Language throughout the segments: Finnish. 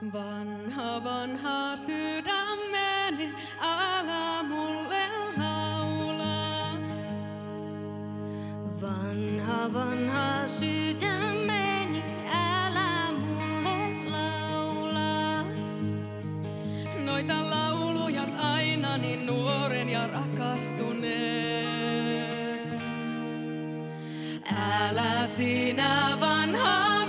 Vanha, vanha sydämeni, älä mulle laula. Vanha, vanha sydämeni, älä mulle laula. Noita laulujas aina niin nuoren ja rakastuneen. Älä sinä vanha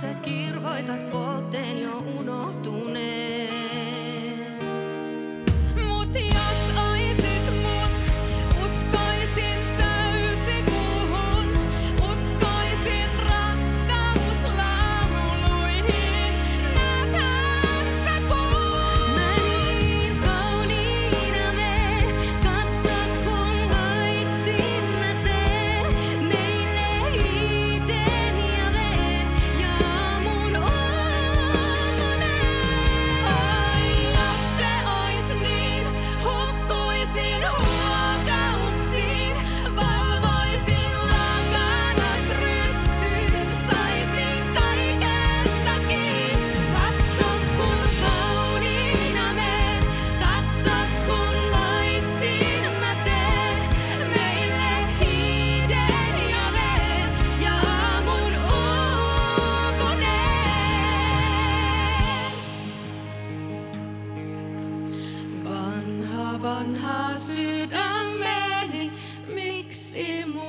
sä kirvoitat otteen jo unohtuneen. vanha sydämeni, miksi mun